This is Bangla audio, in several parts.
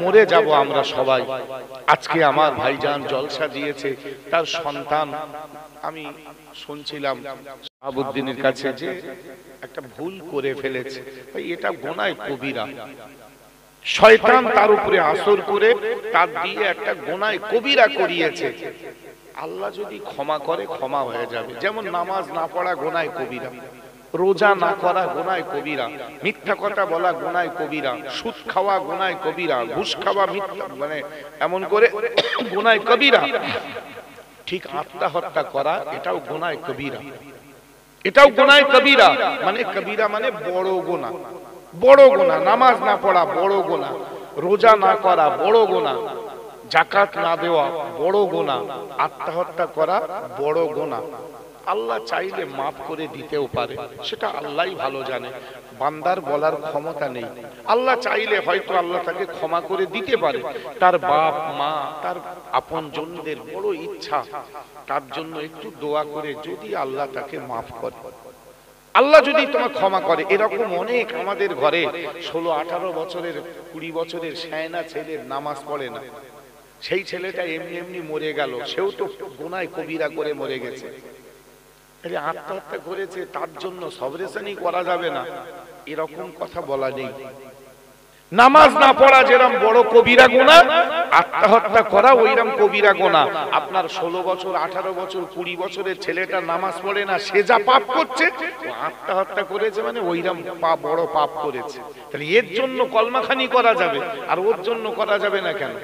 মরে যাব আমরা সবাই। আজকে আমার ভাইজান জলসা দিয়েছে, তার সন্তান। আমি শুনছিলাম শাহাবুদ্দিনের কাছে যে একটা ভুল করে ফেলেছে। এটা গোনায় কবিরা। শয়তান তার উপরে আসর করে তার দিয়ে একটা গোনায় কবিরা করিয়েছে। আল্লাহ যদি ক্ষমা করে, ক্ষমা হয়ে যাবে। যেমন নামাজ না পড়া গোনায় কবিরা। রোজা না করা গোনায় কবিরা, মিথ্যা কথা বলা গোনায় কবিরা, সুদ খাওয়া গোনায় কবিরা, ঘুষ খাওয়া মিথ্যা মানে এমন করে গোনায় কবিরা। ঠিক আত্মহত্যা করা, এটাও গোনায় কবিরা। এটাও গোনায় কবিরা মানে কবিরা মানে বড় গোনা বড় গোনা নামাজ না পড়া বড় গোনা রোজা না করা বড় গোনা জাকাত না দেওয়া বড় গোনা আত্মহত্যা করা বড় গোনা আল্লাহ চাইলে মাফ করে দিতেও পারে, সেটা আল্লাহই ভালো জানে। বান্দার বলার ক্ষমতা নেই। আল্লাহ চাইলে হয়তো আল্লাহ তাকে ক্ষমা করে দিতে পারে। তার বাপ, মা, তার আপন জনদের বড় ইচ্ছা, তার জন্য একটু দোয়া করে যদি আল্লাহ তাকে মাফ করে। আল্লাহ যদি তোমার ক্ষমা করে, এরকম অনেক আমাদের ঘরে ষোলো আঠারো বছরের, কুড়ি বছরের সায়না ছেলের নামাজ পড়ে না। সেই ছেলেটা এমনি এমনি মরে গেল, সেও তো গোনায় কবিরা করে মরে গেছে। আত্মহত্যা করেছে, তার জন্য করা যাবে না। এরকম কথা বলা নেই। নামাজ না পড়া যেরকম বড় কবিরা গোনা, আত্মহত্যা করা কবিরা গোনা। আপনার ষোলো বছর, আঠারো বছর, কুড়ি বছরের ছেলেটা নামাজ পড়ে না, সে যা পাপ করছে আত্মহত্যা করেছে মানে ওইরকম পাপ বড় পাপ করেছে। তাহলে এর জন্য কলমাখানি করা যাবে, আর ওর জন্য করা যাবে না কেন?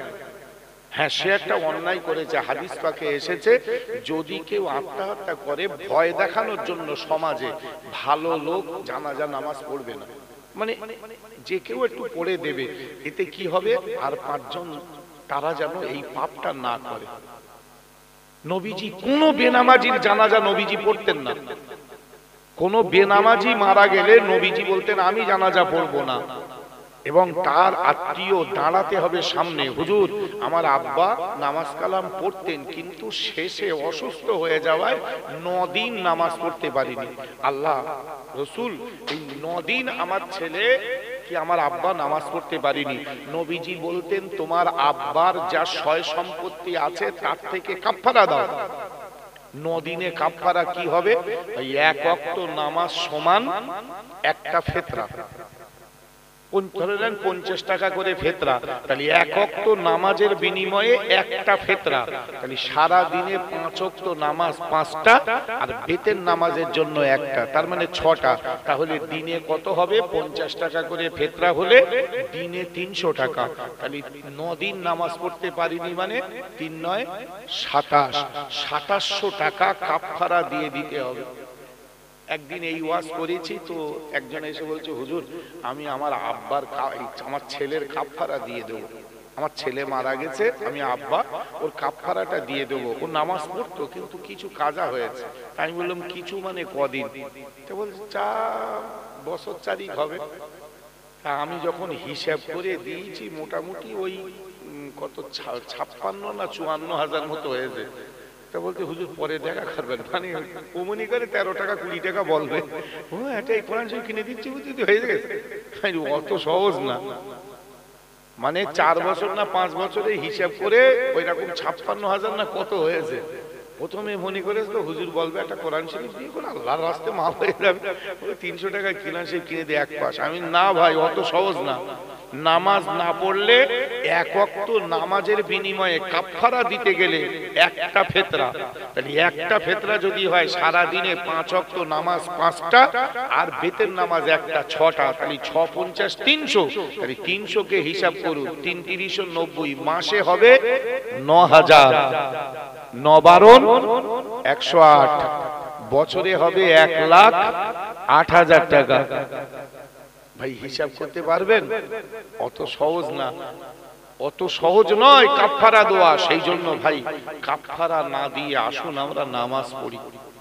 হ্যাঁ সে একটা অন্যায় করেছে, হাদিস পাকে এসেছে, যদি কেউ আত্মহত্যা করে, ভয় দেখানোর জন্য সমাজে ভালো লোক জানাজা, নামাজ পড়বে না। মানে যে কেউ একটু পড়ে দেবে, এতে কি হবে? আর পাঁচজন, তারা যেন এই পাপটা না করে। নবীজি, কোন বেনামাজির জানাজা নবীজি পড়তেন না। কোন বেনামাজি মারা গেলে নবীজি বলতেন, আমি জানাজা পড়ব না। এবং তার আত্মীয় দাঁড়াতে হবে সামনে। হুজুর, আমার আব্বা নামাজ কালাম পড়তেন, কিন্তু শেষে অসুস্থ হয়ে যাওয়ায় নদিন নামাজ পড়তে পারিনি। আল্লাহ রসুল, এই নদিন আমার ছেলে কি আমার আব্বা নামাজ পড়তে পারিনি? নবীজি বলতেন, তোমার আব্বার যা সয় সম্পত্তি আছে, তার থেকে কাফারা দাও। নদিনে কাফারা কি হবে? এক অক্ত নামাজ সমান একটা ফেতরা। ধরে নেন পঞ্চাশ টাকা করে ফেতরা, তাহলে এক অক্ত নামাজের বিনিময়ে একটা ফেতরা, তাহলে সারা দিনে পাঁচ অক্ত নামাজ পাঁচটা আর বেতের নামাজের জন্য একটা, তার মানে ছটা, তাহলে দিনে কত হবে? পঞ্চাশ টাকা করে ফেতরা হলে দিনে তিনশো টাকা, তাহলে দিন নামাজ পড়তে পারিনি মানে তিন নয় সাতাশ, সাতাশশো টাকা কাপফারা দিয়ে দিতে হবে। একদিন এই ওয়াজ করেছি তো একজন এসে বলছে, হুজুর, আমি আমার আব্বার আমার ছেলের কাপফারা দিয়ে দেবো। আমার ছেলে মারা গেছে, আমি আব্বা, ওর কাপফারাটা দিয়ে দেবো। ও নামাজ পড়তো, কিন্তু কিছু কাজা হয়েছে। আমি বললাম, কিছু মানে কদিন? তো বলছে, চা বছর চারিক হবে। তা আমি যখন হিসাব করে দিয়েছি, মোটামুটি ওই কত ছাপ্পান্ন না চুয়ান্ন হাজার মতো হয়েছে। তা বলতে হুজুর পরে দেখা করবেন। মানে ওমনি করে তেরো টাকা, কুড়ি টাকা বলবে। ও, একটা এই কোরআন শরীফ কিনে দিচ্ছি বুঝলি হয়ে গেছে। অত সহজ না। মানে চার বছর না পাঁচ বছরে হিসাব করে ওই রকম ছাপ্পান্ন হাজার না কত হয়েছে? প্রথমে মনে করে তো, হুজুর বলবে একটা কোরআন শরীফ দিয়ে কোন আল্লাহর রাস্তে মাফ হয়ে যাবে। তিনশো টাকা কিনা সে কিনে দিয়ে এক পাশ। আমি, না ভাই, অত সহজ না। নামাজ না পড়লে এক অক্ত নামাজের বিনিময়ে কাফারা দিতে গেলে একটা ফেতরা। তাহলে একটা ফেতরা যদি হয় সারা দিনে পাঁচ অক্ত নামাজ পাঁচটা আর বেতের নামাজ একটা ছটা, তাহলে ছ পঞ্চাশ তিনশো। তাহলে তিনশো কে হিসাব করুন তিন তিরিশো নব্বই। মাসে হবে ন হাজার নবারণ একশো আট। বছরে হবে এক লাখ আট হাজার টাকা। ভাই, হিসাব করতে পারবেন? অত সহজ না। অত সহজ নয় কাফারা দোয়া, সেই জন্য ভাই কাফারা না দিয়ে আসুন, আমরা নামাজ পড়ি।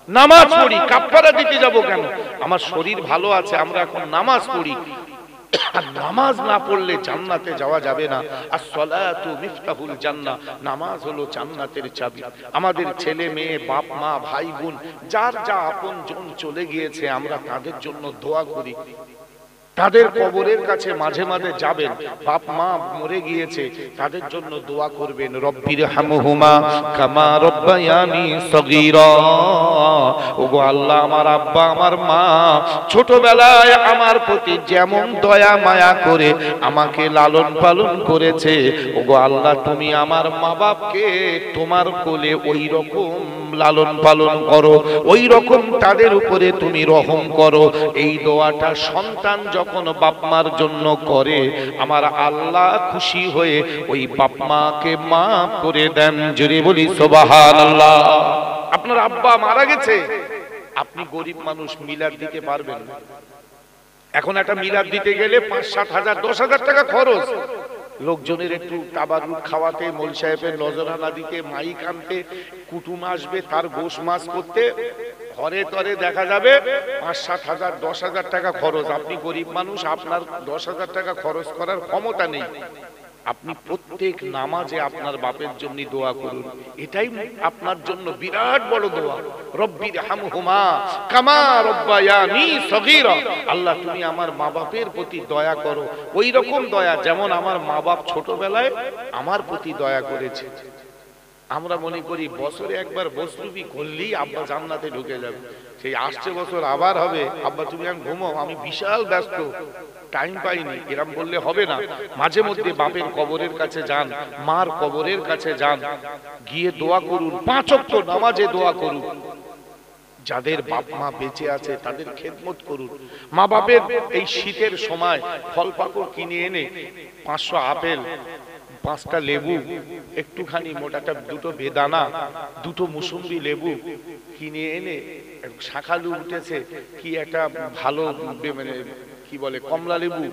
নামাজ পড়ি কাফারা দিতে যাব কেন? আমার শরীর ভালো আছে, আমরা এখন নামাজ পড়ি। আর নামাজ না পড়লে জান্নাতে যাওয়া যাবে না। আর সলাতু মিফতাহুল নামাজ হলো জান্নাতের চাবি। আমাদের ছেলে, মেয়ে, বাপ, মা, ভাই, বোন, যার যা আপন জন চলে গিয়েছে, আমরা তাদের জন্য দোয়া করি। তাদের কবরের কাছে মাঝে মাঝে যাবেন। বাপ, মা মরে গিয়েছে, তাদের জন্য দোয়া করবেন, রব্বির হামহুমা কামা রব্বায়ানি সগীরা। ওগো আল্লাহ, আমার আব্বা, আমার মা, ছোটবেলায় আমার প্রতি যেমন দয়া, মায়া করে আমাকে লালন পালন করেছে, ওগো আল্লাহ, তুমি আমার মা বাপকে তোমার কোলে ওই রকম লালন পালন করো, ওই রকম তাদের উপরে তুমি রহম করো। এই দোয়াটা সন্তান যখন বাপ মার জন্য করে, আমার আল্লাহ খুশি হয়ে ওই বাপ মাকে মাফ করে দেন। জুড়ে বলি সোবাহান আল্লাহ আপনার আব্বা মারা গেছে। আপনি গরিব মানুষ, মিলাদ দিতে পারবেন এখন একটা মিলাদ দিতে গেলে পাঁচ, সাত হাজার, দশ হাজার টাকা খরচ। লোকজনের একটু তাবারুক খাওয়াতে, মোল সাহেবের নজরানা দিতে, মাইক আনতে, কুটুম আসবে, তার গোশ মাছ করতে। ঘরে তরে দেখা যাবে, পাঁচ, সাত হাজার, দশ হাজার টাকা খরচ। আপনি গরিব মানুষ, আপনার দশ হাজার টাকা খরচ করার ক্ষমতা নেই। আপনি প্রত্যেক নামাজে আপনার বাপের জন্য দোয়া করুন। এটাই আপনার জন্য বিরাট বড় দোয়া। রব্বির হাম হামহুমা কামা রব্বায়ানি সগীরা। আল্লাহ, তুমি আমার মা বাপের প্রতি দয়া করো। ওই রকম দয়া যেমন আমার মা বাপ ছোটবেলায় আমার প্রতি দয়া করেছে। আমরা মনে করি বছরে একবার বসলুবি করলেই আব্বা জান্নাতে ঢুকে যাবে। সেই আসছে বছর আবার হবে। আব্বা তুমি আমি ঘুমো আমি বিশাল ব্যস্ত। টাইম পাইনি। এরম বললে হবে না। মাঝে মধ্যে বাপের কবরের কাছে যান, মার কবরের কাছে যান। গিয়ে দোয়া করুন, পাঁচ অক্ট নামাজে দোয়া করুন। যাদের বাপ মা বেঁচে আছে, তাদের খেদমত করুন। মা বাপের এই শীতের সময় ফল পাকড় কিনে এনে পাঁচশো আপেল পাঁচটা লেবু, একটুখানি মোটাটা দুটো বেদানা, দুটো মুসুম্বি লেবু কিনে এনে শাখালু উঠেছে, কি একটা ভালো মানে কি বলে, কমলা লেবু।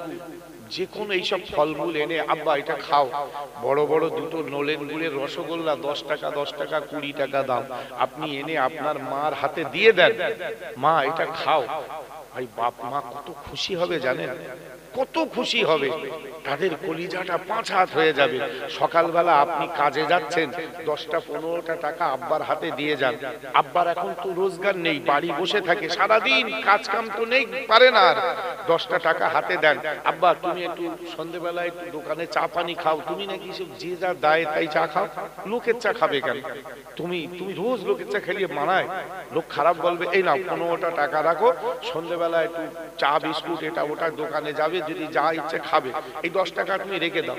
যে কোনো এইসব ফলমূল এনে, আব্বা, এটা খাও। বড় বড় দুটো নলেন গুড়ের রসগোল্লা, দশ টাকা দশ টাকা, কুড়ি টাকা দাম। আপনি এনে আপনার মার হাতে দিয়ে দেন। মা, এটা খাও। ভাই, বাপ, মা কত খুশি হবে জানেন? কত খুশি হবে। তাদের কলিজাটা পাঁচ হাত হয়ে যাবে। সকালবেলা আপনি কাজে যাচ্ছেন, দশটা পনেরোটা টাকা আব্বার হাতে দিয়ে যান। আব্বার এখন তো রোজগার নেই, বাড়ি বসে থাকে, সারাদিন কাজ কাম তো নেই, পারে না আর। দশটা টাকা হাতে দেন। আব্বা, তুমি একটু সন্ধেবেলায় একটু দোকানে চা পানি খাও। তুমি নাকি সব যে যা দায় তাই চা খাও। লোকের চা খাবে কেন? তুমি তুমি রোজ লোকের চা খেলিয়ে মানায়। লোক খারাপ বলবে, এই না পনেরোটা টাকা রাখো। সন্ধেবেলা একটু চা, বিস্কুট, এটা ওটা দোকানে যাবে যদি যা ইচ্ছে খাবে, এই দশ টাকা তুমি রেখে দাও।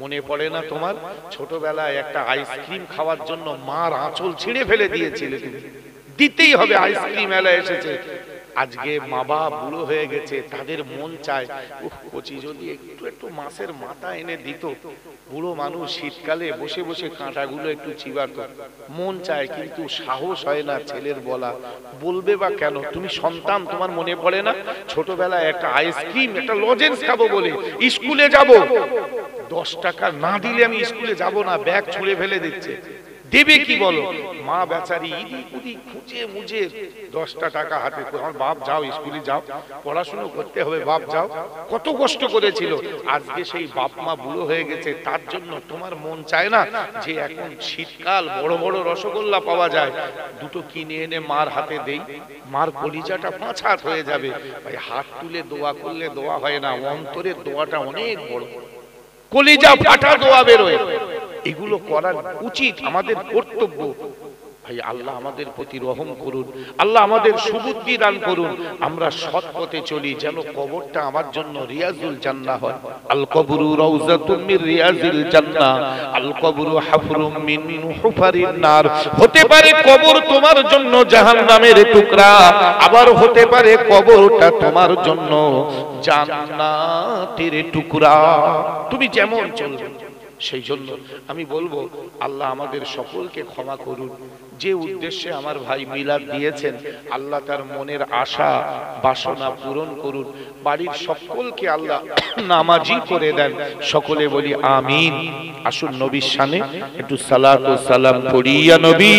মনে পড়ে না তোমার? ছোটবেলায় একটা আইসক্রিম খাওয়ার জন্য মার আঁচল ছিঁড়ে ফেলে দিয়েছিলে তুমি। দিতেই হবে, আইসক্রিম এলা এসেছে। আজকে মা বাবা বুড়ো হয়ে গেছে, তাদের মন চায় কচি যদি একটু একটু মাছের মাথা এনে দিত বুড়ো মানুষ শীতকালে বসে বসে কাঁটাগুলো একটু চিবাত মন চায় কিন্তু সাহস হয় না ছেলের বলা। বলবে বা কেন? তুমি সন্তান, তোমার মনে পড়ে না? ছোটবেলায় একটা আইসক্রিম, একটা লজেন্স খাব বলে স্কুলে যাব। দশ টাকা না দিলে আমি স্কুলে যাব না, ব্যাগ ছুঁড়ে ফেলে দিচ্ছে। দেবে কি বলো? মা বেচারি উদিক খুঁজে মুজে দশটা টাকা হাতে আমার বাপ যাও, স্কুলে যাও, পড়াশুনো করতে হবে, বাপ যাও। কত কষ্ট করেছিল। আজকে সেই বাপ মা বুড়ো হয়ে গেছে, তার জন্য তোমার মন চায় না যে এখন শীতকাল, বড় বড় রসগোল্লা পাওয়া যায়। দুটো কিনে এনে মার হাতে দেই, মার কলিজাটা পাঁচ হাত হয়ে যাবে। ভাই, হাত তুলে দোয়া করলে দোয়া হয় না, অন্তরের দোয়াটা অনেক বড়। কলিজা ফাটা দোয়া বেরোয়। এগুলো করার উচিত আমাদের কর্তব্য। ভাই, আল্লাহ আমাদের প্রতি রহম করুন, আল্লাহ আমাদের সুবুদ্ধি দান করুন। আমরা সৎ পথে চলি, যেন কবরটা আমার জন্য রিয়াজুল জান্নাহ হয়। আল কবরু রাউজাতুম মির রিয়াজিল জান্নাহ, আল কবরু হাফরুম মিন হুফারিন নার। হতে পারে কবর তোমার জন্য জাহান্নামের টুকরা, আবার হতে পারে কবরটা তোমার জন্য জান্নাতের টুকরা। তুমি যেমন চলবে সেই জন্য আমি বলব, আল্লাহ আমাদের সকলকে ক্ষমা করুন। যে উদ্দেশ্যে আমার ভাই মিলাদ দিয়েছেন, আল্লাহ তার মনের আশা, বাসনা পূরণ করুন। বাড়ির সকলকে আল্লাহ নামাজি করে দেন। সকলে বলি আমিন। আসুন নবীর সানে একটু সালাত ও সালাম করিয়া নবী।